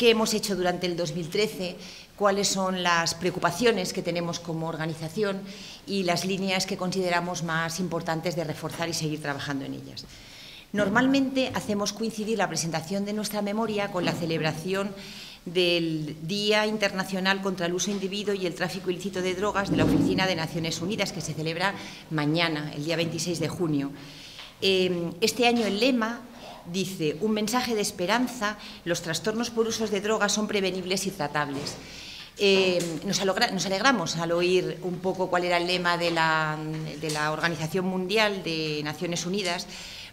qué hemos hecho durante el 2013, cuáles son las preocupaciones que tenemos como organización y las líneas que consideramos más importantes de reforzar y seguir trabajando en ellas. Normalmente hacemos coincidir la presentación de nuestra memoria con la celebración del Día Internacional contra el Uso Individuo y el Tráfico Ilícito de Drogas de la Oficina de Naciones Unidas, que se celebra mañana, el día 26 de junio. Eh, este año el lema dice, un mensaje de esperanza, los trastornos por usos de drogas son prevenibles y tratables. Eh, nos, alegramos al oír un poco cuál era el lema de la, de la Organización Mundial de Naciones Unidas,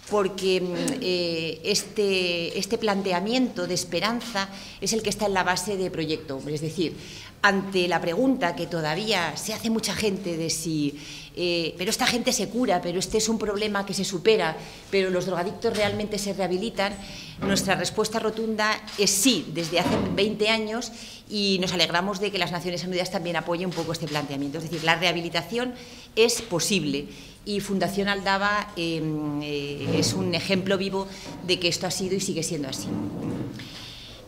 porque eh, este, este, planteamiento de esperanza es el que está en la base de Proyecto Es decir, ante la pregunta que todavía se hace mucha gente de si, eh, pero esta gente se cura, pero este es un problema que se supera, pero los drogadictos realmente se rehabilitan, nuestra respuesta rotunda es sí, desde hace 20 años, y nos alegramos de que las Naciones Unidas también apoyen un poco este planteamiento. Es decir, la rehabilitación es posible y Fundación Aldaba em, eh, es un ejemplo vivo de que esto ha sido y sigue siendo así.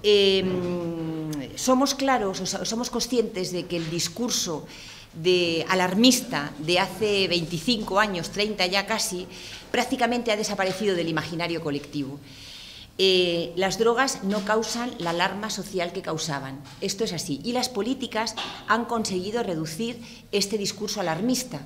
Em, somos claros, somos conscientes de que el discurso de alarmista de hace 25 años, 30 ya casi, prácticamente ha desaparecido del imaginario colectivo. Eh, las drogas no causan la alarma social que causaban. Esto es así. Y las políticas han conseguido reducir este discurso alarmista.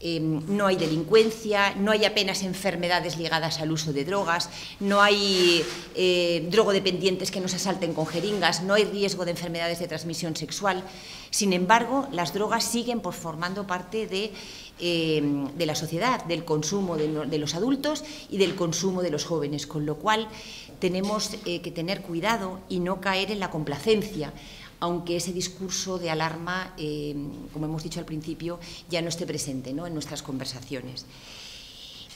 Em, no hay delincuencia, no hay apenas enfermedades ligadas al uso de drogas, no hay eh, drogodependientes que nos asalten con jeringas, no hay riesgo de enfermedades de transmisión sexual. Sin embargo, las drogas siguen formando parte de, em, la sociedad, del consumo de, los adultos y del consumo de los jóvenes, con lo cual tenemos eh, que tener cuidado y no caer en la complacencia aunque ese discurso de alarma, eh, como hemos dicho al principio, ya no esté presente en nuestras conversaciones.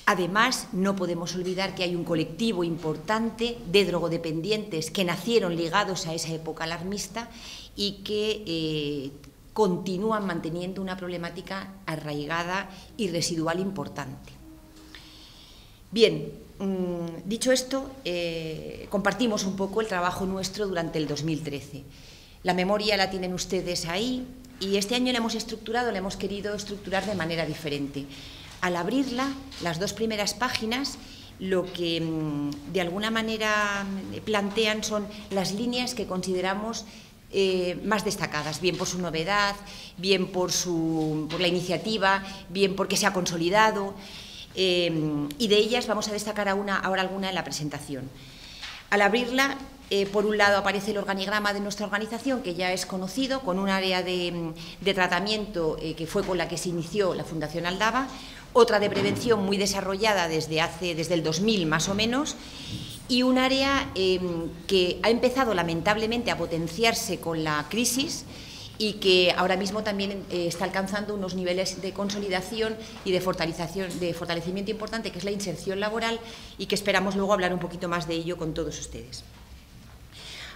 Además, no podemos olvidar que hay un colectivo importante de drogodependientes que nacieron ligados a esa época alarmista y que eh, continúan manteniendo una problemática arraigada y residual importante. Bien, mm, dicho esto, eh, compartimos un poco el trabajo nuestro durante el 2013. La memoria la tienen ustedes ahí y este año la hemos estructurado, la hemos querido estructurar de manera diferente. Al abrirla, las dos primeras páginas lo que mm, de alguna manera mm, plantean son las líneas que consideramos eh, más destacadas, bien por su novedad, bien por, su, por la iniciativa, bien porque se ha consolidado, eh, y de ellas vamos a destacar ahora alguna en la presentación. Al abrirla, eh, por un lado aparece el organigrama de nuestra organización, que ya es conocido, con un área de, tratamiento eh, que fue con la que se inició la Fundación Aldaba, otra de prevención muy desarrollada desde, hace, desde el 2000 más o menos, y un área em, que ha empezado lamentablemente a potenciarse con la crisis, y que ahora mismo también eh, está alcanzando unos niveles de consolidación y de fortalecimiento importante, que es la inserción laboral y que esperamos luego hablar un poquito más de ello con todos ustedes.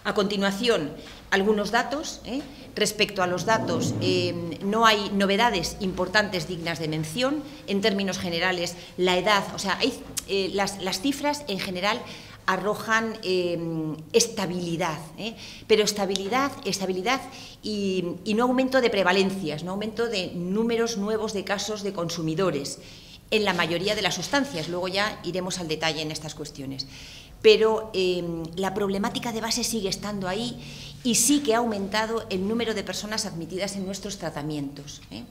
A continuación, algunos datos. ¿eh? Respecto a los datos, eh, no hay novedades importantes dignas de mención. En términos generales, la edad, o sea, las, las cifras en general arrojan estabilidad, ¿eh? pero estabilidad, estabilidad y, no aumento de prevalencias, no aumento de números nuevos de casos de consumidores en la mayoría de las sustancias. Luego ya iremos al detalle en estas cuestiones. Pero em, la problemática de base sigue estando ahí y sí que ha aumentado el número de personas admitidas en nuestros tratamientos. ¿eh?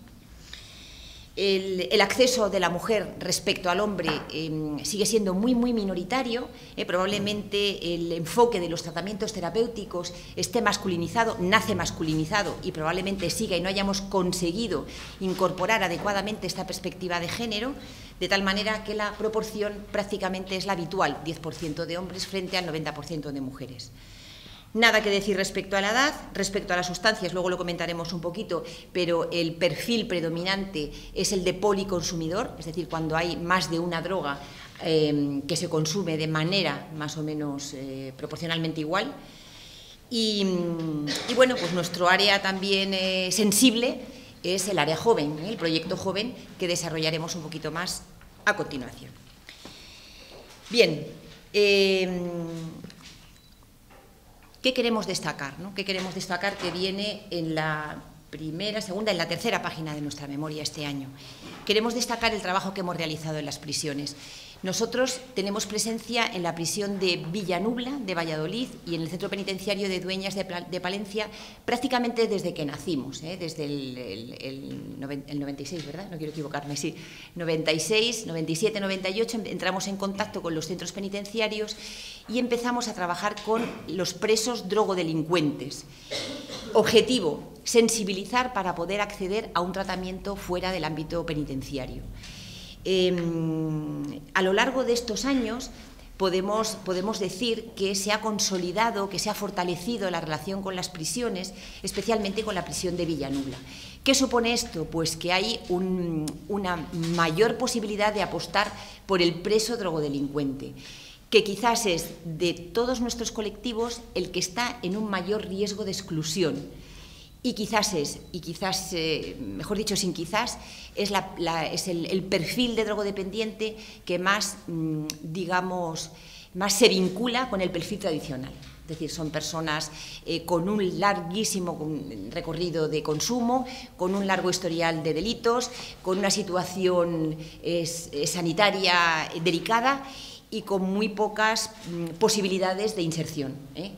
el, acceso de la mujer respecto al hombre em, sigue siendo muy, muy minoritario. Eh, probablemente el enfoque de los tratamientos terapéuticos esté masculinizado, nace masculinizado y probablemente siga y no hayamos conseguido incorporar adecuadamente esta perspectiva de género, de tal manera que la proporción prácticamente es la habitual, 10% de hombres frente al 90% de mujeres. Nada que decir respecto a la edad, respecto a las sustancias, luego lo comentaremos un poquito, pero el perfil predominante es el de policonsumidor, es decir, cuando hay más de una droga em, que se consume de manera más o menos eh, proporcionalmente igual. Y, bueno, pues nuestro área también eh, sensible es el área joven, ¿eh? el proyecto joven que desarrollaremos un poquito más a continuación. Bien, em, ¿Qué queremos destacar? ¿no? ¿Qué queremos destacar que viene en la primera, segunda, en la tercera página de nuestra memoria este año? Queremos destacar el trabajo que hemos realizado en las prisiones. Nosotros tenemos presencia en la prisión de Villanubla, de Valladolid, y en el centro penitenciario de Dueñas de, Palencia prácticamente desde que nacimos, ¿eh? desde el, 96, ¿verdad? No quiero equivocarme, sí. 96, 97, 98 entramos en contacto con los centros penitenciarios y empezamos a trabajar con los presos drogodelincuentes. Objetivo, sensibilizar para poder acceder a un tratamiento fuera del ámbito penitenciario. Em, a lo largo de estos años podemos, podemos, decir que se ha consolidado, que se ha fortalecido la relación con las prisiones, especialmente con la prisión de Villanubla. ¿Qué supone esto? Pues que hay una mayor posibilidad de apostar por el preso drogodelincuente que quizás es de todos nuestros colectivos el que está en un mayor riesgo de exclusión y quizás es, y quizás, eh, mejor dicho, sin quizás, es, es el, perfil de drogodependiente que más, mm, digamos, más se vincula con el perfil tradicional. Es decir, son personas eh, con un larguísimo recorrido de consumo, con un largo historial de delitos, con una situación sanitaria delicada y con muy pocas mm, posibilidades de inserción. ¿eh?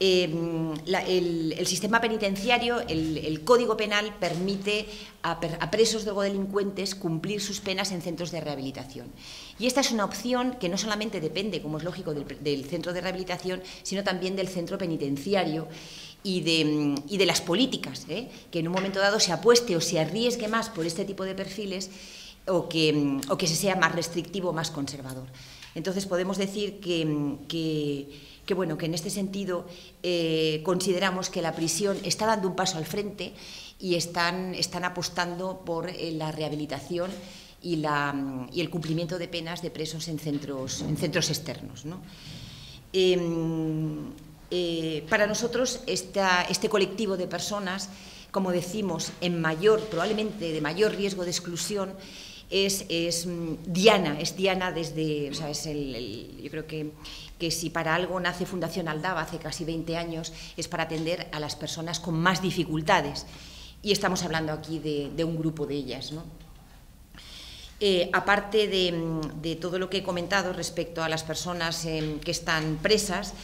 Em, el, sistema penitenciario, el, Código Penal, permite a, presos drogodelincuentes cumplir sus penas en centros de rehabilitación. Y esta es una opción que no solamente depende, como es lógico, del, centro de rehabilitación, sino también del centro penitenciario y de, las políticas, ¿eh? que en un momento dado se apueste o se arriesgue más por este tipo de perfiles o que, se sea más restrictivo o más conservador. Entonces podemos decir que que bueno, que en este sentido eh, consideramos que la prisión está dando un paso al frente y están, están apostando por eh, la rehabilitación y, la, y, el cumplimiento de penas de presos en centros, en centros externos. Em, eh, para nosotros este colectivo de personas, como decimos, en mayor, probablemente de mayor riesgo de exclusión, es, es mm, Diana, es Diana desde, o sea, es el, yo creo que que si para algo nace Fundación Aldaba hace casi 20 años, es para atender a las personas con más dificultades. Y estamos hablando aquí de, un grupo de ellas. Eh, aparte de, todo lo que he comentado respecto a las personas eh, que están presas,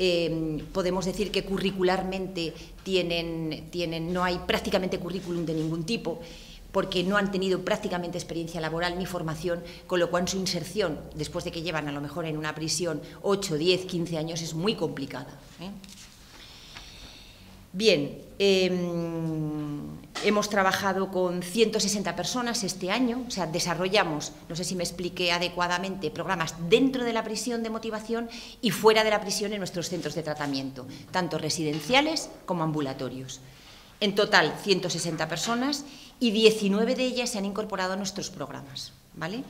eh, podemos decir que curricularmente tienen, tienen, no hay prácticamente currículum de ningún tipo porque no han tenido prácticamente experiencia laboral ni formación, con lo cual su inserción, después de que llevan a lo mejor en una prisión 8, 10, 15 años, es muy complicada. ¿eh? Bien, em, hemos trabajado con 160 personas este año, o sea, desarrollamos, no sé si me expliqué adecuadamente, programas dentro de la prisión de motivación y fuera de la prisión en nuestros centros de tratamiento, tanto residenciales como ambulatorios. En total, 160 personas y 19 de ellas se han incorporado a nuestros programas. ¿vale?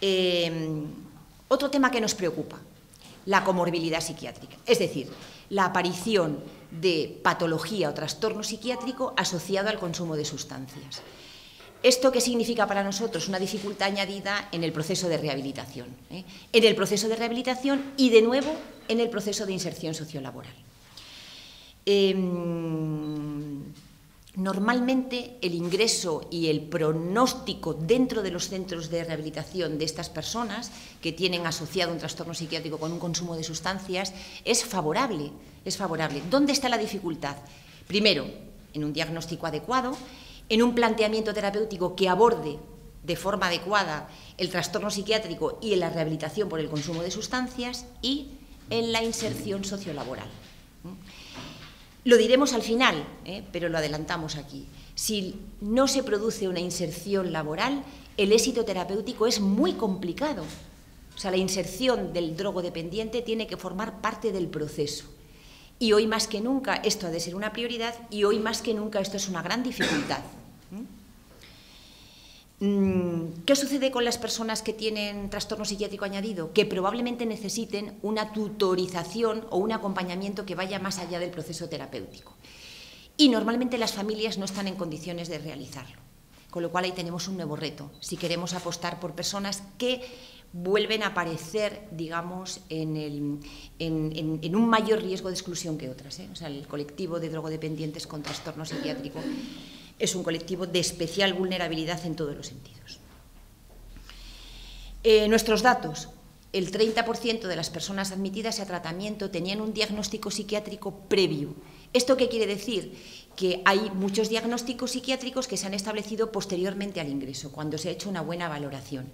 Eh, otro tema que nos preocupa, la comorbilidad psiquiátrica, es decir, la aparición de patología o trastorno psiquiátrico asociado al consumo de sustancias. ¿Esto qué significa para nosotros? Una dificultad añadida en el proceso de rehabilitación. ¿eh? En el proceso de rehabilitación y, de nuevo, en el proceso de inserción sociolaboral. Em, normalmente el ingreso y el pronóstico dentro de los centros de rehabilitación de estas personas que tienen asociado un trastorno psiquiátrico con un consumo de sustancias es favorable, es favorable. ¿Dónde está la dificultad? Primero, en un diagnóstico adecuado, en un planteamiento terapéutico que aborde de forma adecuada el trastorno psiquiátrico y en la rehabilitación por el consumo de sustancias y en la inserción sociolaboral. Lo diremos al final, ¿eh? pero lo adelantamos aquí. Si no se produce una inserción laboral, el éxito terapéutico es muy complicado. O sea, la inserción del drogodependiente tiene que formar parte del proceso. Y hoy más que nunca esto ha de ser una prioridad y hoy más que nunca esto es una gran dificultad. Mm, ¿Qué sucede con las personas que tienen trastorno psiquiátrico añadido? Que probablemente necesiten una tutorización o un acompañamiento que vaya más allá del proceso terapéutico. Y normalmente las familias no están en condiciones de realizarlo. Con lo cual ahí tenemos un nuevo reto, si queremos apostar por personas que vuelven a aparecer, digamos, en, un mayor riesgo de exclusión que otras. ¿eh? O sea, el colectivo de drogodependientes con trastorno psiquiátrico es un colectivo de especial vulnerabilidad en todos los sentidos. Eh, nuestros datos. El 30% de las personas admitidas a tratamiento tenían un diagnóstico psiquiátrico previo. ¿Esto qué quiere decir? Que hay muchos diagnósticos psiquiátricos que se han establecido posteriormente al ingreso, cuando se ha hecho una buena valoración.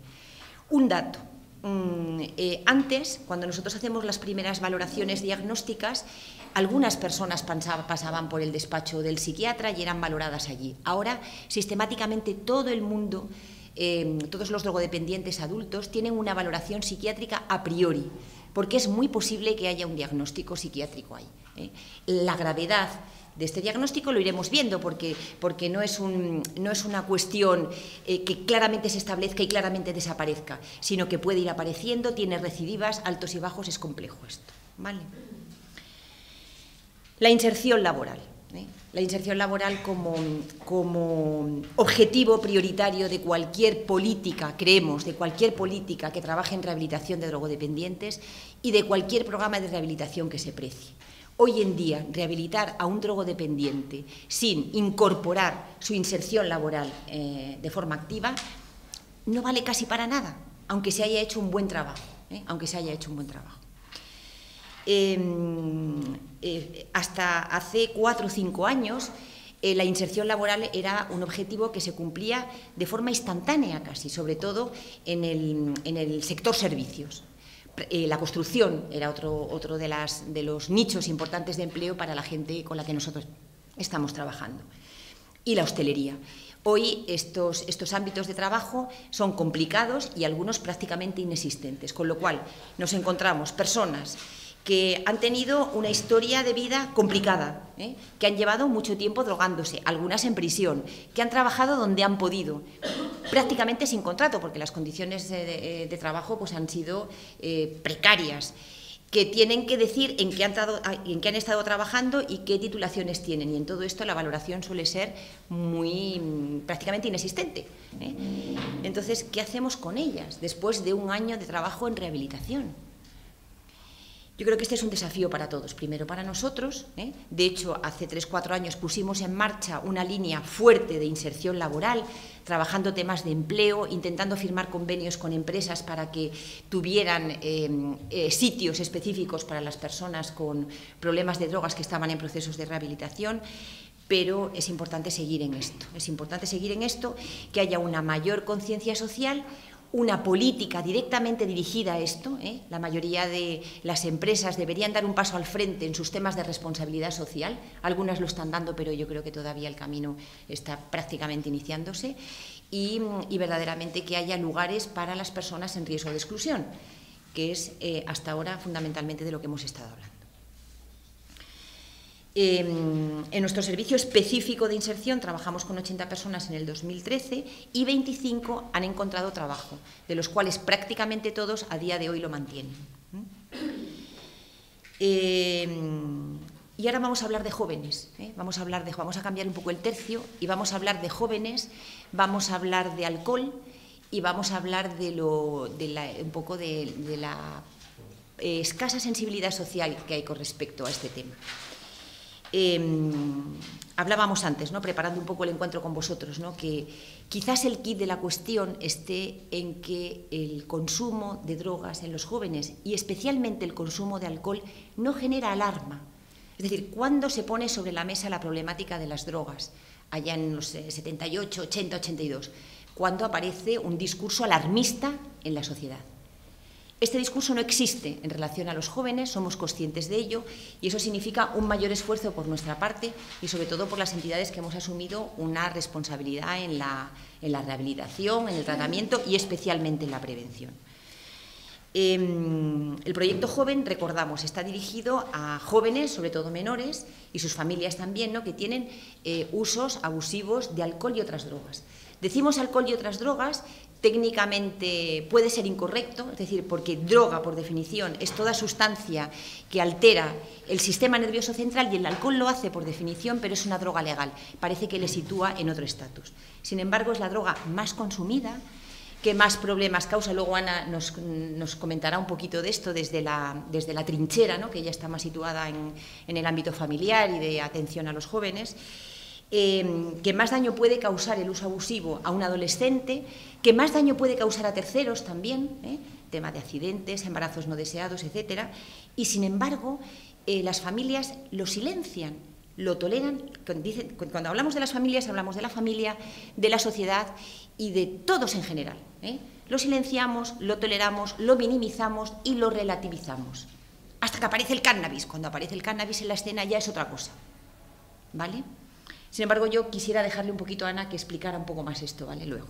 Un dato. Mm, eh, antes, cuando nosotros hacemos las primeras valoraciones diagnósticas, algunas personas pasaban por el despacho del psiquiatra y eran valoradas allí. Ahora, sistemáticamente todo el mundo, em, todos los drogodependientes adultos, tienen una valoración psiquiátrica a priori, porque es muy posible que haya un diagnóstico psiquiátrico ahí. ¿eh? La gravedad de este diagnóstico lo iremos viendo porque, porque no, es un, no, es una cuestión eh, que claramente se establezca y claramente desaparezca, sino que puede ir apareciendo, tiene recidivas, altos y bajos, es complejo esto. ¿vale? La inserción laboral. ¿eh? La inserción laboral como, como objetivo prioritario de cualquier política, creemos, de cualquier política que trabaje en rehabilitación de drogodependientes y de cualquier programa de rehabilitación que se precie. Hoy en día, rehabilitar a un drogodependiente sin incorporar su inserción laboral eh, de forma activa no vale casi para nada, aunque se haya hecho un buen trabajo. ¿eh? Aunque se haya hecho un buen trabajo. Em, eh, hasta hace cuatro o cinco años, la inserción laboral era un objetivo que se cumplía de forma instantánea casi, sobre todo en el sector servicios. Eh, la construcción era otro, otro de, las, de los nichos importantes de empleo para la gente con la que nosotros estamos trabajando. Y la hostelería. Hoy estos, estos, ámbitos de trabajo son complicados y algunos prácticamente inexistentes, con lo cual nos encontramos personas que han tenido una historia de vida complicada, ¿eh? que han llevado mucho tiempo drogándose, algunas en prisión, que han trabajado donde han podido, prácticamente sin contrato, porque las condiciones de, trabajo pues, han sido eh, precarias, que tienen que decir en qué, han en qué han estado trabajando y qué titulaciones tienen. Y en todo esto la valoración suele ser muy prácticamente inexistente. ¿eh? Entonces, ¿qué hacemos con ellas después de un año de trabajo en rehabilitación? Yo creo que este es un desafío para todos. Primero para nosotros. ¿eh? De hecho, hace tres, cuatro años pusimos en marcha una línea fuerte de inserción laboral, trabajando temas de empleo, intentando firmar convenios con empresas para que tuvieran eh, eh, sitios específicos para las personas con problemas de drogas que estaban en procesos de rehabilitación pero es importante seguir en esto. Es importante seguir en esto, que haya una mayor conciencia social, una política directamente dirigida a esto. ¿eh? La mayoría de las empresas deberían dar un paso al frente en sus temas de responsabilidad social. Algunas lo están dando, pero yo creo que todavía el camino está prácticamente iniciándose. Y, verdaderamente que haya lugares para las personas en riesgo de exclusión, que es eh, hasta ahora fundamentalmente de lo que hemos estado hablando. Em, en nuestro servicio específico de inserción trabajamos con 80 personas en el 2013 y 25 han encontrado trabajo, de los cuales prácticamente todos a día de hoy lo mantienen. Em, y ahora vamos a hablar de jóvenes, ¿eh? vamos, a hablar de, vamos a cambiar un poco el tercio y vamos a hablar de jóvenes, vamos a hablar de alcohol y vamos a hablar de, lo, un poco de, la eh, escasa sensibilidad social que hay con respecto a este tema. Em, hablábamos antes, ¿no? preparando un poco el encuentro con vosotros, ¿no? que quizás el kit de la cuestión esté en que el consumo de drogas en los jóvenes y especialmente el consumo de alcohol no genera alarma. Es decir, ¿cuándo se pone sobre la mesa la problemática de las drogas? Allá en los 78, 80, 82, cuando aparece un discurso alarmista en la sociedad. Este discurso no existe en relación a los jóvenes, somos conscientes de ello y eso significa un mayor esfuerzo por nuestra parte y sobre todo por las entidades que hemos asumido una responsabilidad en la, rehabilitación, en el tratamiento y especialmente en la prevención. Em, el proyecto Joven, recordamos, está dirigido a jóvenes, sobre todo menores, y sus familias también, ¿no? que tienen eh, usos abusivos de alcohol y otras drogas. Decimos alcohol y otras drogas técnicamente puede ser incorrecto, es decir, porque droga, por definición, es toda sustancia que altera el sistema nervioso central y el alcohol lo hace por definición, pero es una droga legal. Parece que le sitúa en otro estatus. Sin embargo, es la droga más consumida, que más problemas causa. Luego Ana nos, comentará un poquito de esto desde la, desde la trinchera, ¿no? que ella está más situada en, el ámbito familiar y de atención a los jóvenes. Eh, que más daño puede causar el uso abusivo a un adolescente, que más daño puede causar a terceros también, ¿eh? tema de accidentes, embarazos no deseados, etcétera, y sin embargo eh, las familias lo silencian, lo toleran. Cuando hablamos de las familias, hablamos de la familia, de la sociedad y de todos en general. ¿eh? Lo silenciamos, lo toleramos, lo minimizamos y lo relativizamos. Hasta que aparece el cannabis. Cuando aparece el cannabis en la escena ya es otra cosa. ¿Vale? Sin embargo, yo quisiera dejarle un poquito a Ana que explicara un poco más esto, ¿vale? Luego.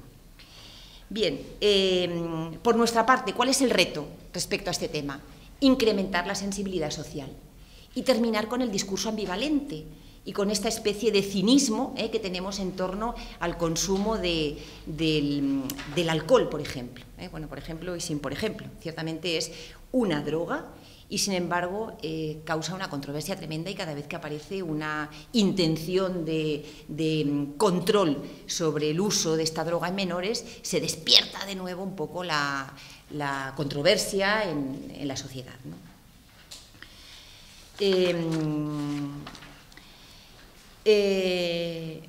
Bien, eh, por nuestra parte, ¿cuál es el reto respecto a este tema? Incrementar la sensibilidad social y terminar con el discurso ambivalente y con esta especie de cinismo eh, que tenemos en torno al consumo del, alcohol, por ejemplo. Eh. Bueno, por ejemplo y sin por ejemplo. Ciertamente es una droga y sin embargo eh, causa una controversia tremenda y cada vez que aparece una intención de, mm, control sobre el uso de esta droga en menores, se despierta de nuevo un poco la, controversia en, la sociedad. Em, eh,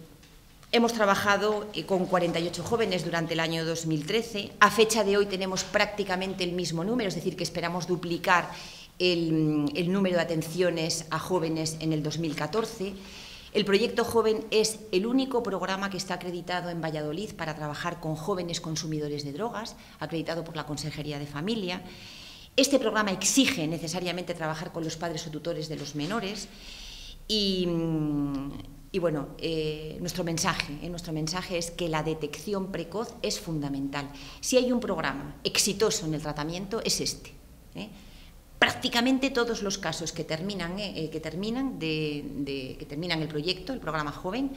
hemos trabajado eh, con 48 jóvenes durante el año 2013. A fecha de hoy tenemos prácticamente el mismo número, es decir, que esperamos duplicar el, el número de atenciones a jóvenes en el 2014. El proyecto Joven es el único programa que está acreditado en Valladolid para trabajar con jóvenes consumidores de drogas, acreditado por la Consejería de Familia. Este programa exige necesariamente trabajar con los padres o tutores de los menores y, bueno, eh, nuestro mensaje, eh, nuestro mensaje es que la detección precoz es fundamental. Si hay un programa exitoso en el tratamiento es este. ¿eh? Prácticamente todos los casos que terminan, que terminan, de, que terminan el proyecto, el programa joven,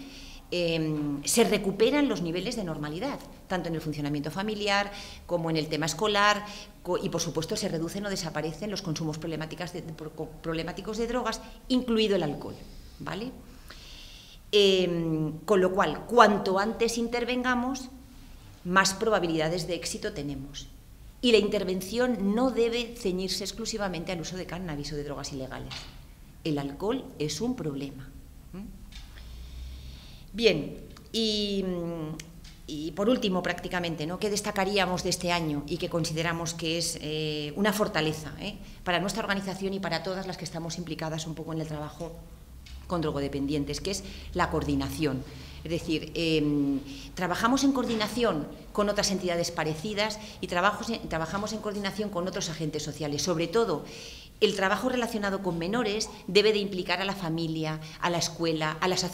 Em, se recuperan los niveles de normalidad, tanto en el funcionamiento familiar como en el tema escolar, y por supuesto se reducen o desaparecen los consumos problemáticos de drogas, incluido el alcohol. ¿vale? Em, con lo cual, cuanto antes intervengamos, más probabilidades de éxito tenemos. Y la intervención no debe ceñirse exclusivamente al uso de cannabis o de drogas ilegales. El alcohol es un problema. Bien, y, por último, prácticamente, ¿no? ¿qué destacaríamos de este año y que consideramos que es eh, una fortaleza ¿eh? para nuestra organización y para todas las que estamos implicadas un poco en el trabajo con drogodependientes, que es la coordinación? Es decir, em, trabajamos en coordinación con otras entidades parecidas y trabajamos en coordinación con otros agentes sociales, sobre todo el trabajo relacionado con menores debe de implicar a la familia, a la escuela, a las,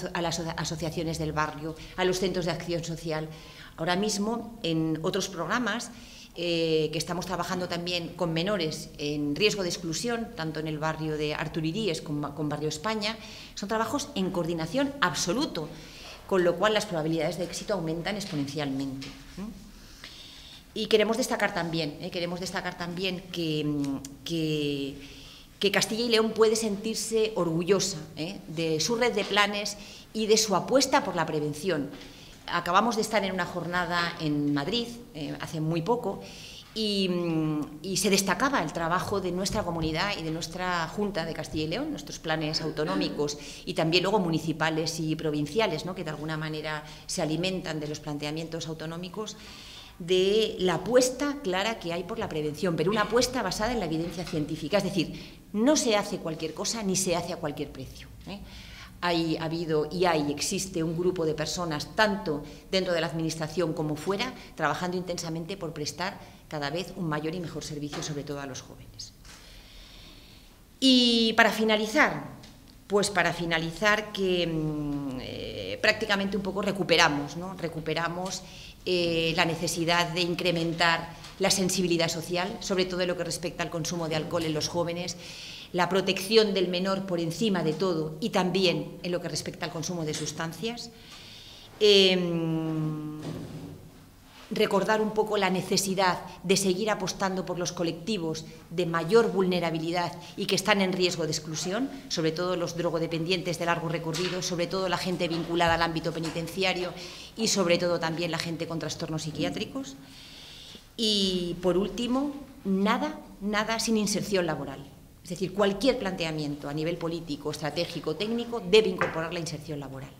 asociaciones del barrio, a los centros de acción social. Ahora mismo, en otros programas eh, que estamos trabajando también con menores en riesgo de exclusión, tanto en el barrio de Arturiríes como con Barrio España, son trabajos en coordinación absoluto, con lo cual las probabilidades de éxito aumentan exponencialmente. Y queremos destacar también, ¿eh? queremos destacar también que, que, Castilla y León puede sentirse orgullosa ¿eh? de su red de planes y de su apuesta por la prevención. Acabamos de estar en una jornada en Madrid eh, hace muy poco y, y, se destacaba el trabajo de nuestra comunidad y de nuestra Junta de Castilla y León, nuestros planes autonómicos y también luego municipales y provinciales, ¿no? que de alguna manera se alimentan de los planteamientos autonómicos de la apuesta clara que hay por la prevención, pero una apuesta basada en la evidencia científica. Es decir, no se hace cualquier cosa ni se hace a cualquier precio. ¿eh? Hay ha habido y hay, existe un grupo de personas, tanto dentro de la Administración como fuera, trabajando intensamente por prestar cada vez un mayor y mejor servicio, sobre todo a los jóvenes. Y para finalizar, pues para finalizar que mm, eh, prácticamente un poco recuperamos, ¿no? recuperamos eh, la necesidad de incrementar la sensibilidad social, sobre todo en lo que respecta al consumo de alcohol en los jóvenes, la protección del menor por encima de todo y también en lo que respecta al consumo de sustancias. Em, recordar un poco la necesidad de seguir apostando por los colectivos de mayor vulnerabilidad y que están en riesgo de exclusión, sobre todo los drogodependientes de largo recorrido, sobre todo la gente vinculada al ámbito penitenciario y sobre todo también la gente con trastornos psiquiátricos. Y por último, nada, nada sin inserción laboral. Es decir, cualquier planteamiento a nivel político, estratégico, técnico debe incorporar la inserción laboral.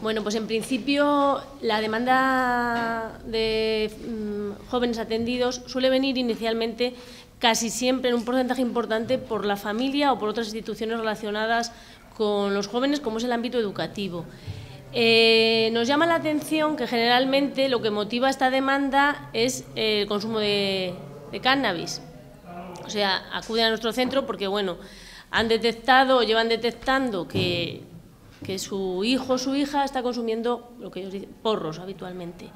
Bueno, pues en principio la demanda de mm, jóvenes atendidos suele venir inicialmente casi siempre en un porcentaje importante por la familia o por otras instituciones relacionadas con los jóvenes, como es el ámbito educativo. Eh, nos llama la atención que generalmente lo que motiva esta demanda es el consumo de, cannabis. O sea, acuden a nuestro centro porque, bueno, han detectado o llevan detectando que, que su hijo o su hija está consumiendo lo que ellos dicen, porros habitualmente.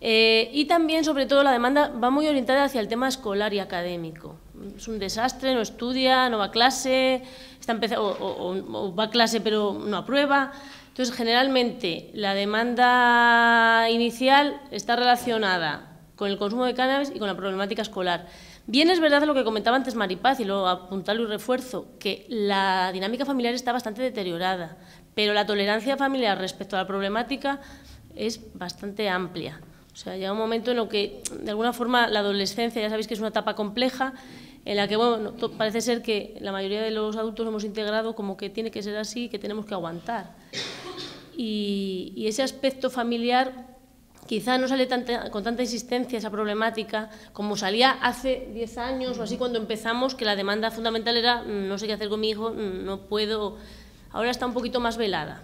Eh, y también, sobre todo, la demanda va muy orientada hacia el tema escolar y académico. Es un desastre, no estudia, no va a clase, está o va a clase pero no aprueba. Entonces, generalmente, la demanda inicial está relacionada con el consumo de cannabis y con la problemática escolar. Bien es verdad lo que comentaba antes Maripaz, y lo apuntarlo y refuerzo, que la dinámica familiar está bastante deteriorada, pero la tolerancia familiar respecto a la problemática es bastante amplia. O sea, llega un momento en el que, de alguna forma, la adolescencia, ya sabéis que es una etapa compleja, en la que bueno, parece ser que la mayoría de los adultos hemos integrado como que tiene que ser así, que tenemos que aguantar. Y, ese aspecto familiar quizá no sale con tanta insistencia esa problemática como salía hace 10 años o así cuando empezamos, que la demanda fundamental era mm, no sé qué hacer con mi hijo, mm, no puedo. Ahora está un poquito más velada.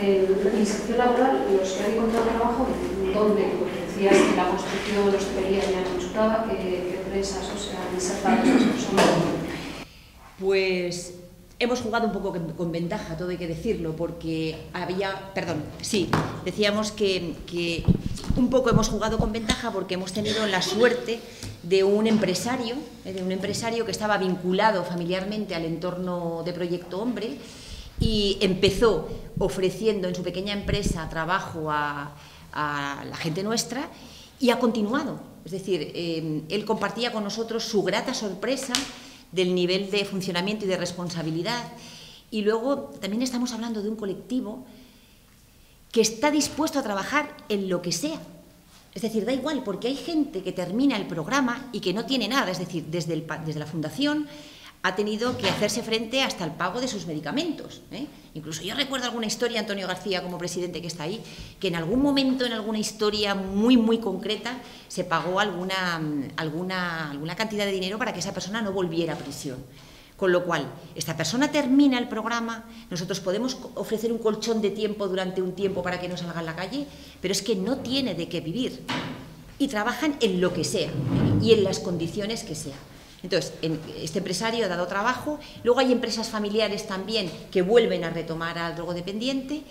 la inserción laboral, los que han encontrado trabajo, ¿dónde? decías que la construcción de los ya no gustaba, ¿qué, empresas o sea, insertadas esas personas? Pues hemos jugado un poco con ventaja, todo hay que decirlo, porque había, perdón, sí, decíamos que, que, un poco hemos jugado con ventaja porque hemos tenido la suerte de un empresario, eh, de un empresario que estaba vinculado familiarmente al entorno de Proyecto Hombre y empezó ofreciendo en su pequeña empresa trabajo a la gente nuestra y ha continuado. Es decir, eh, él compartía con nosotros su grata sorpresa del nivel de funcionamiento y de responsabilidad. Y luego también estamos hablando de un colectivo que está dispuesto a trabajar en lo que sea. Es decir, da igual, porque hay gente que termina el programa y que no tiene nada. Es decir, desde, la fundación ha tenido que hacerse frente hasta el pago de sus medicamentos. ¿eh? Incluso yo recuerdo alguna historia, Antonio García como presidente que está ahí, que en algún momento, en alguna historia muy, muy concreta, se pagó alguna, alguna, alguna cantidad de dinero para que esa persona no volviera a prisión. Con lo cual, esta persona termina el programa, nosotros podemos ofrecer un colchón de tiempo durante un tiempo para que no salga a la calle, pero es que no tiene de qué vivir. Y trabajan en lo que sea y en las condiciones que sea. Entonces, este empresario ha dado trabajo, luego hay empresas familiares también que vuelven a retomar al drogodependiente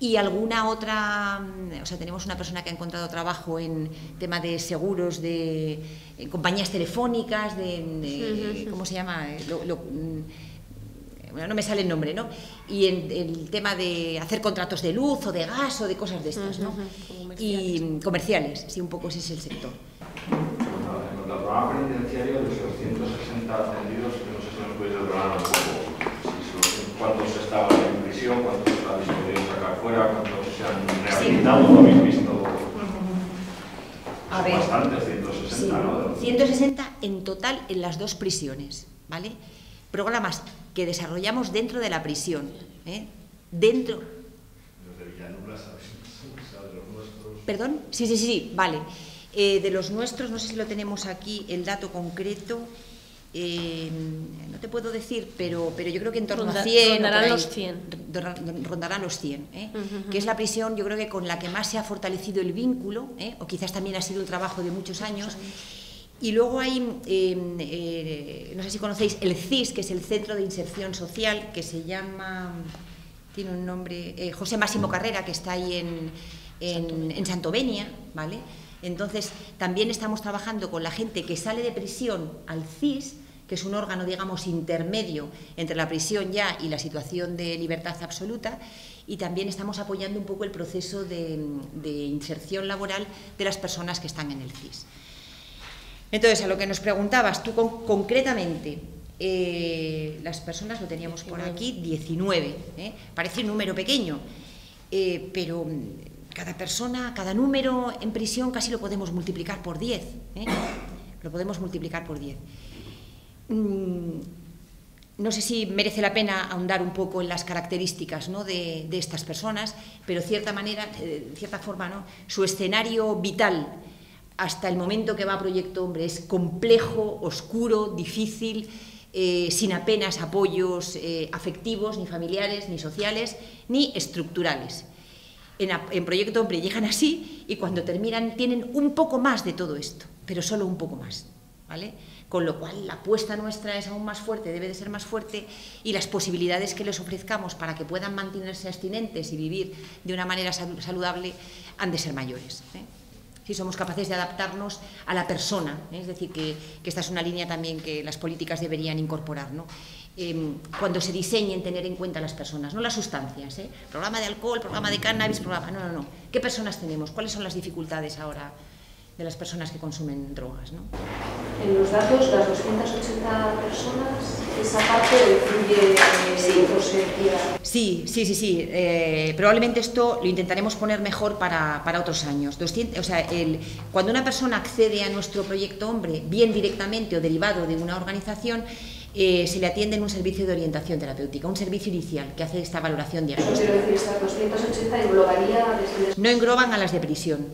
y alguna otra, o sea, tenemos una persona que ha encontrado trabajo en tema de seguros, de compañías telefónicas, de, ¿cómo se llama? bueno, no me sale el nombre, ¿no? Y en, el tema de hacer contratos de luz o de gas o de cosas de estas, ¿no? Y comerciales, sí, un poco ese es el sector el programa penitenciario de esos 160 atendidos, que no sé si nos podéis un poco si cuántos estaban en prisión, cuántos habéis podido sacar fuera, se han rehabilitado, sí. lo habéis visto. A ver, bastantes, 160, sí, ¿no? 160 en total en las dos prisiones, ¿vale? Programas que desarrollamos dentro de la prisión, ¿eh? Dentro... ¿Perdón? Sí, sí, sí, vale. Eh, de los nuestros, no sé si lo tenemos aquí, el dato concreto, eh, no te puedo decir, pero, pero yo creo que en torno a 100. Rondarán los 100. Rondarán los 100, ¿eh? que es la prisión, yo creo que con la que más se ha fortalecido el vínculo, o quizás también ha sido un trabajo de muchos años. Y luego hay, no sé si conocéis, el CIS, que es el Centro de Inserción Social, que se llama, tiene un nombre, José Máximo Carrera, que está ahí en, en, en Santovenia, ¿vale? Entonces, también estamos trabajando con la gente que sale de prisión al CIS, que es un órgano, digamos, intermedio entre la prisión ya y la situación de libertad absoluta, y también estamos apoyando un poco el proceso de, inserción laboral de las personas que están en el CIS. Entonces, a lo que nos preguntabas, tú concretamente, eh, las personas, lo teníamos por aquí, 19, ¿eh? parece un número pequeño, eh, pero cada persona, cada número en prisión casi lo podemos multiplicar por 10. ¿eh? Lo podemos multiplicar por 10. Mm, no sé si merece la pena ahondar un poco en las características de, estas personas, pero cierta manera, eh, de cierta forma, ¿no? su escenario vital hasta el momento que va a Proyecto Hombre es complejo, oscuro, difícil, eh, sin apenas apoyos eh, afectivos, ni familiares, ni sociales, ni estructurales. En, Proyecto Hombre llegan así y cuando terminan tienen un poco más de todo esto, pero solo un poco más. ¿vale? con lo cual la apuesta nuestra es aún más fuerte, debe de ser más fuerte y las posibilidades que les ofrezcamos para que puedan mantenerse abstinentes y vivir de una manera saludable han de ser mayores. ¿eh? Si somos capaces de adaptarnos a la persona, ¿eh? es decir, que, esta es una línea también que las políticas deberían incorporar. ¿no? Em, cuando se diseñen, tener en cuenta las personas, no las sustancias. ¿eh? Programa de alcohol, programa de cannabis, programa. No, no, no. ¿Qué personas tenemos? ¿Cuáles son las dificultades ahora? de las personas que consumen drogas. ¿no? En los datos, las 280 personas, esa parte incluye sí. Sí, sí, sí, eh, probablemente esto lo intentaremos poner mejor para, para otros años. 200, o sea, el, cuando una persona accede a nuestro proyecto Hombre, bien directamente o derivado de una organización, eh, se le atiende en un servicio de orientación terapéutica, un servicio inicial que hace esta valoración diagnóstica. Quiero decir, estas 280 englobaría... No engloban a las de prisión.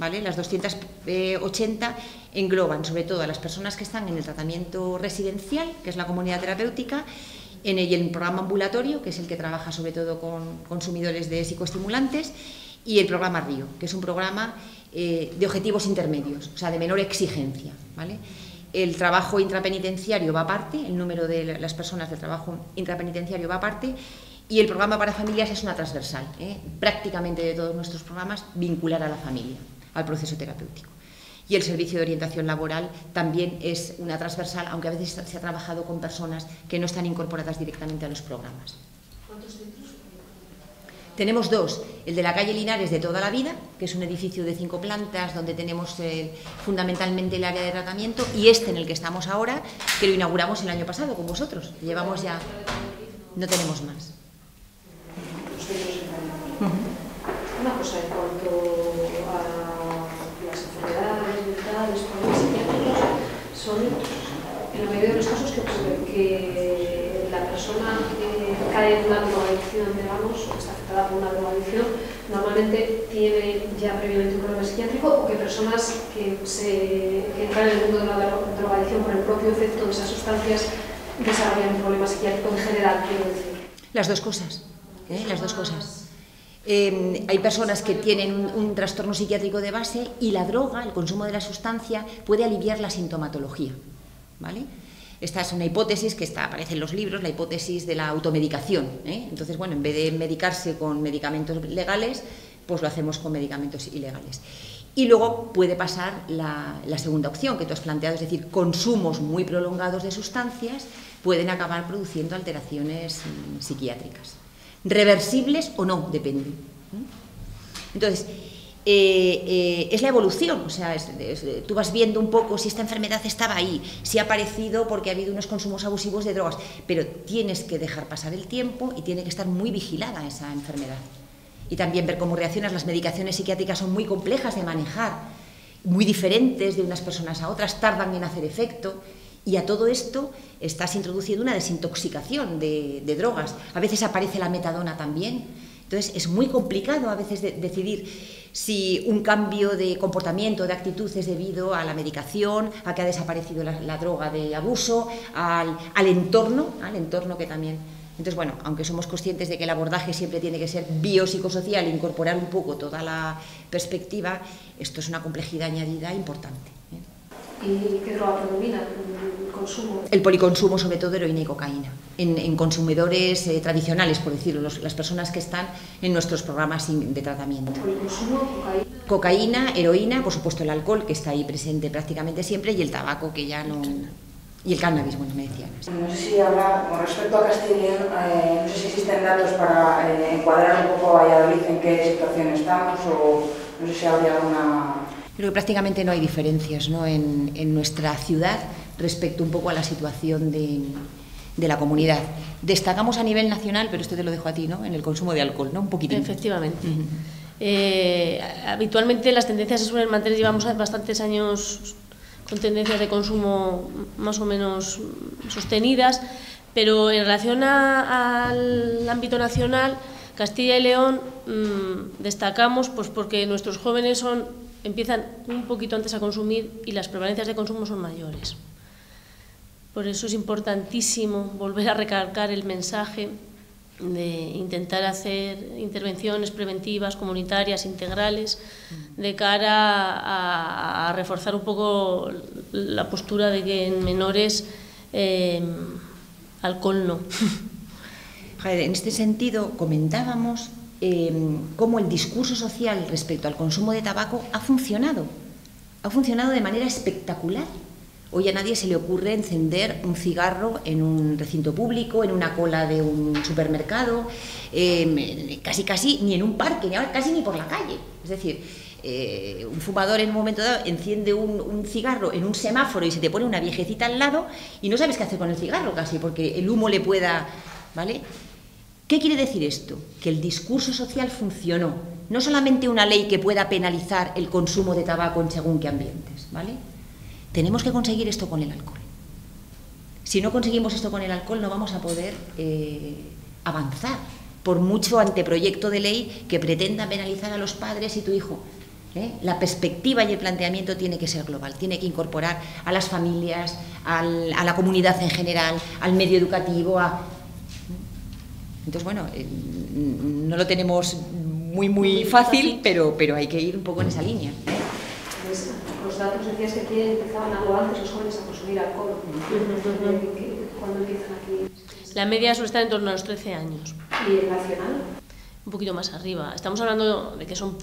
Las 280 engloban sobre todo a las personas que están en el tratamiento residencial, que es la comunidad terapéutica, en el, programa ambulatorio, que es el que trabaja sobre todo con consumidores de psicoestimulantes, y el programa RIO, que es un programa eh, de objetivos intermedios, o sea, de menor exigencia. El trabajo intrapenitenciario va aparte, el número de las personas del trabajo intrapenitenciario va aparte, y el programa para familias es una transversal. ¿eh? Prácticamente de todos nuestros programas, vincular a la familia al proceso terapéutico. Y el servicio de orientación laboral también es una transversal, aunque a veces se ha trabajado con personas que no están incorporadas directamente a los programas. Tenemos dos, el de la calle Linares de toda la vida, que es un edificio de cinco plantas donde tenemos eh, fundamentalmente el área de tratamiento, y este en el que estamos ahora, que lo inauguramos el año pasado con vosotros. Llevamos ya... No tenemos más. Una cosa, en cuanto son, en la mayoría de los casos, que la persona que cae en una drogadicción, digamos, o está afectada por una drogadicción, normalmente tiene ya previamente un problema psiquiátrico o que personas que, se, que entran en el mundo de la drogadicción por el propio efecto de esas sustancias desarrollan un problema psiquiátrico en general, quiero decir. Las dos cosas, ¿eh? las dos cosas. Eh, hay personas que tienen un, trastorno psiquiátrico de base y la droga, el consumo de la sustancia, puede aliviar la sintomatología. ¿vale? Esta es una hipótesis que está, aparece en los libros, la hipótesis de la automedicación. ¿eh? Entonces, bueno, en vez de medicarse con medicamentos legales, pues lo hacemos con medicamentos ilegales. Y luego puede pasar la, la segunda opción que tú has planteado, es decir, consumos muy prolongados de sustancias pueden acabar produciendo alteraciones mm, psiquiátricas reversibles o no, depende. Entonces, eh, eh, es la evolución, o sea, tú vas viendo un poco si esta enfermedad estaba ahí, si ha aparecido porque ha habido unos consumos abusivos de drogas, pero tienes que dejar pasar el tiempo y tiene que estar muy vigilada esa enfermedad. Y también ver cómo reaccionas, las medicaciones psiquiátricas son muy complejas de manejar, muy diferentes de unas personas a otras, tardan en hacer efecto. Y a todo esto estás introduciendo una desintoxicación de, drogas. A veces aparece la metadona también. Entonces es muy complicado a veces decidir si un cambio de comportamiento, de actitud es debido a la medicación, a que ha desaparecido la, droga de abuso, al, al, entorno, al entorno que también. Entonces, bueno, aunque somos conscientes de que el abordaje siempre tiene que ser biopsicosocial, incorporar un poco toda la perspectiva, esto es una complejidad añadida importante. ¿Y qué droga predomina? ¿El consumo? El policonsumo, sobre todo heroína y cocaína, en, consumidores eh, tradicionales, por decirlo, las personas que están en nuestros programas de tratamiento. ¿Policonsumo, cocaína? Cocaína, heroína, por supuesto el alcohol, que está ahí presente prácticamente siempre, y el tabaco, que ya no... Y el cannabis, bueno, me decían. No sé si habla, con respecto a Castilla, eh, no sé si existen datos para eh, encuadrar un poco a Valladolid en qué situación estamos o no sé si habría alguna Creo que prácticamente no hay diferencias ¿no? En, en, nuestra ciudad respecto un poco a la situación de, de, la comunidad. Destacamos a nivel nacional, pero esto te lo dejo a ti, ¿no? en el consumo de alcohol, ¿no? un poquito. Efectivamente. Eh, habitualmente las tendencias se suelen mantener, llevamos bastantes años con tendencias de consumo más o menos sostenidas, pero en relación al ámbito nacional, Castilla y León mmm, destacamos pues porque nuestros jóvenes son, empiezan un poquito antes a consumir y las prevalencias de consumo son mayores. Por eso es importantísimo volver a recalcar el mensaje de intentar hacer intervenciones preventivas, comunitarias, integrales, de cara a, reforzar un poco la postura de que en menores eh, alcohol no. En este sentido, comentábamos eh, cómo el discurso social respecto al consumo de tabaco ha funcionado. Ha funcionado de manera espectacular. Hoy a nadie se le ocurre encender un cigarro en un recinto público, en una cola de un supermercado, eh, casi casi ni en un parque, ni casi ni por la calle. Es decir, eh, un fumador en un momento dado enciende un, un, cigarro en un semáforo y se te pone una viejecita al lado y no sabes qué hacer con el cigarro casi, porque el humo le pueda... ¿Vale? ¿Qué quiere decir esto? Que el discurso social funcionó. No solamente una ley que pueda penalizar el consumo de tabaco en según qué ambientes, ¿vale? Tenemos que conseguir esto con el alcohol. Si no conseguimos esto con el alcohol, no vamos a poder eh, avanzar, por mucho anteproyecto de ley que pretenda penalizar a los padres y tu hijo. ¿eh? La perspectiva y el planteamiento tiene que ser global, tiene que incorporar a las familias, a la comunidad en general, al medio educativo, a, entonces, bueno, eh, no lo tenemos muy, muy fácil, pero, pero hay que ir un poco en esa línea. Los datos decías que aquí empezaban algo antes los jóvenes a consumir alcohol. ¿Cuándo empiezan aquí? La media suele estar en torno a los 13 años. ¿Y el nacional? Un poquito más arriba. Estamos hablando de que son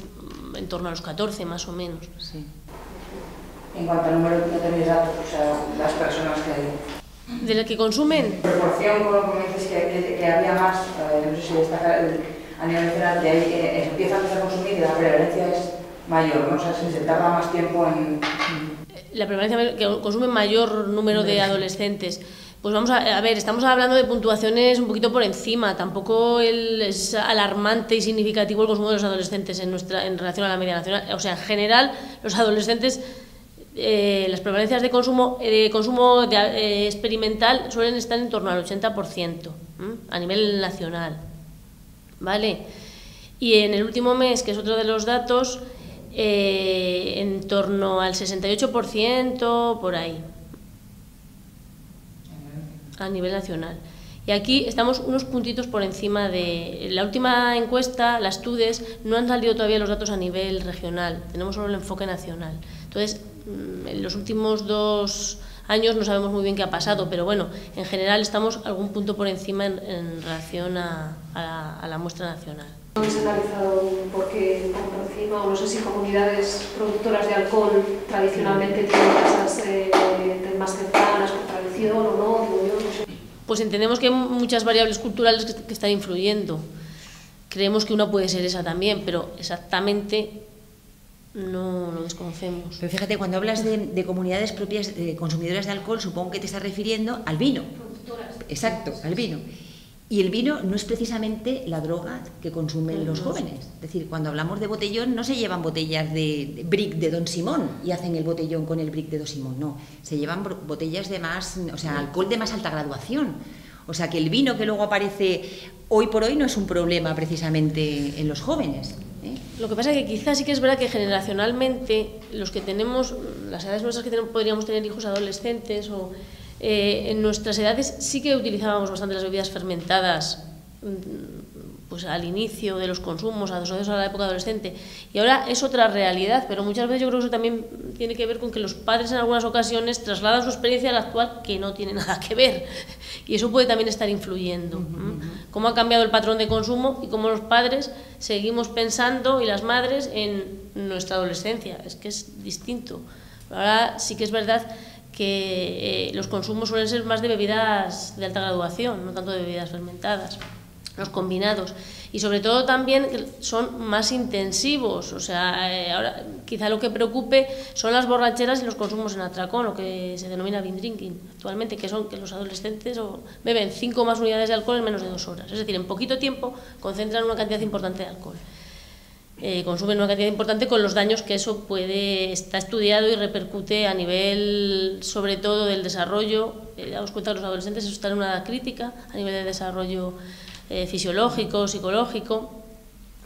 en torno a los 14 más o menos. Sí. En cuanto al número, no tenéis datos, o sea, las personas que de la que consumen. En proporción, como dices, que, que, que, había más, eh, no sé si destaca el, a nivel nacional, que hay, eh, empiezan a consumir y la prevalencia es mayor, ¿no? O sea, si se tarda más tiempo en... La prevalencia que consumen mayor número de adolescentes. Pues vamos a, a, ver, estamos hablando de puntuaciones un poquito por encima, tampoco el, es alarmante y significativo el consumo de los adolescentes en, nuestra, en relación a la media nacional. O sea, en general, los adolescentes eh, las prevalencias de consumo, eh, de consumo de, eh, experimental suelen estar en torno al 80% a nivel nacional. ¿Vale? Y en el último mes, que es otro de los datos, en torno al 68% por ahí, a nivel nacional. Y aquí estamos unos puntitos por encima de... La última encuesta, las TUDES, no han salido todavía los datos a nivel regional, tenemos solo el enfoque nacional. Entonces, Mm, en los últimos dos años no sabemos muy bien qué ha pasado, pero bueno, en general estamos algún punto por encima en, relación a, la muestra nacional. ¿No habéis analizado por qué por encima, o no sé si comunidades productoras de alcohol tradicionalmente tienen tasas eh, más cercanas por tradición o no? Digo yo, no sé. Pues entendemos que hay muchas variables culturales que, que están influyendo. Creemos que una puede ser esa también, pero exactamente no lo desconocemos. Pero fíjate, cuando hablas de, de comunidades propias de consumidoras de alcohol, supongo que te estás refiriendo al vino. Exacto, al vino. Y el vino no es precisamente la droga que consumen los jóvenes. Es decir, cuando hablamos de botellón, no se llevan botellas de, brick de Don Simón y hacen el botellón con el brick de Don Simón. No, se llevan botellas de más, o sea, alcohol de más alta graduación. O sea, que el vino que luego aparece hoy por hoy no es un problema precisamente en los jóvenes. ¿eh? Lo que pasa es que quizás sí que es verdad que generacionalmente los que tenemos, las edades nuestras que tenemos, podríamos tener hijos adolescentes o eh, en nuestras edades sí que utilizábamos bastante las bebidas fermentadas pues al inicio de los consumos, asociados a la época adolescente. Y ahora es otra realidad, pero muchas veces yo creo que eso también tiene que ver con que los padres en algunas ocasiones trasladan su experiencia a la actual que no tiene nada que ver. Y eso puede también estar influyendo. Uh -huh. Cómo ha cambiado el patrón de consumo y cómo los padres seguimos pensando y las madres en nuestra adolescencia. Es que es distinto. Ahora sí que es verdad que eh, los consumos suelen ser más de bebidas de alta graduación, no tanto de bebidas fermentadas los combinados. Y sobre todo también son más intensivos o sea eh, ahora quizá lo que preocupe son las borracheras y los consumos en atracón lo que se denomina binge drinking actualmente que son que los adolescentes beben cinco más unidades de alcohol en menos de dos horas. Es decir en poquito tiempo concentran una cantidad importante de alcohol eh, consumen una cantidad importante con los daños que eso puede, está estudiado y repercute a nivel, sobre todo, del desarrollo. Eh, damos cuenta que los adolescentes están en una crítica a nivel de desarrollo eh, fisiológico, psicológico.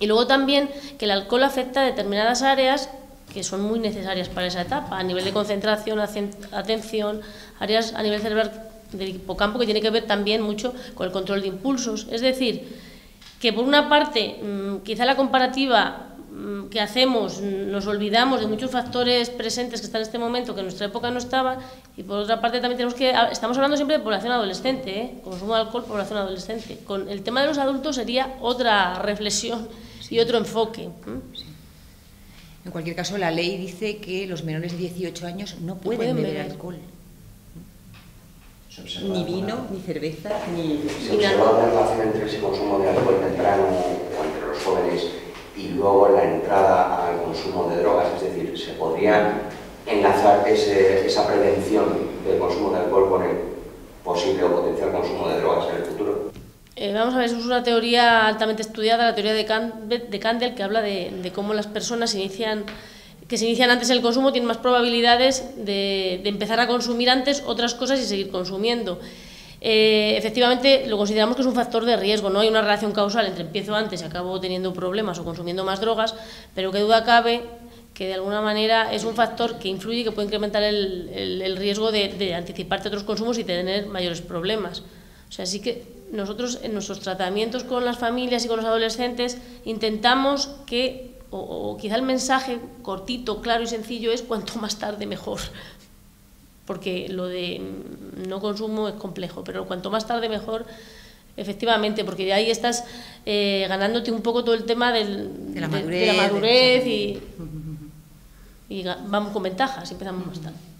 Y luego también que el alcohol afecta determinadas áreas que son muy necesarias para esa etapa, a nivel de concentración, atención, áreas a nivel cerebral del hipocampo que tiene que ver también mucho con el control de impulsos. Es decir, que por una parte, mm, quizá la comparativa mm, que hacemos nos olvidamos de muchos factores presentes que están en este momento que en nuestra época no estaban y por otra parte también tenemos que estamos hablando siempre de población adolescente ¿eh? consumo de alcohol población adolescente. Con el tema de los adultos sería otra reflexión y otro enfoque en cualquier caso la ley dice que los menores de 18 años no pueden, beber, alcohol ni vino, ni cerveza, ni... Se observa una relación entre ese consumo de alcohol temprano o entre los jóvenes y luego la entrada al consumo de drogas, es decir, se podría enlazar ese, esa prevención del consumo de alcohol con el posible o potencial consumo de drogas en el futuro. Eh, vamos a ver, eso es una teoría altamente estudiada, la teoría de, Candel, que habla de, de cómo las personas inician que se inician antes el consumo tienen más probabilidades de, empezar a consumir antes otras cosas y seguir consumiendo. Eh, efectivamente, lo consideramos que es un factor de riesgo, no hay una relación causal entre empiezo antes y acabo teniendo problemas o consumiendo más drogas, pero que duda cabe que de alguna manera es un factor que influye y que puede incrementar el, riesgo de, de, anticiparte otros consumos y tener mayores problemas. O sea, sí que nosotros en nuestros tratamientos con las familias y con los adolescentes intentamos que o, quizá el mensaje cortito, claro y sencillo es cuanto más tarde mejor. Porque lo de no consumo es complejo, pero cuanto más tarde mejor, efectivamente, porque de ahí estás eh, ganándote un poco todo el tema del, de la madurez, y, y vamos con ventajas, empezamos más tarde.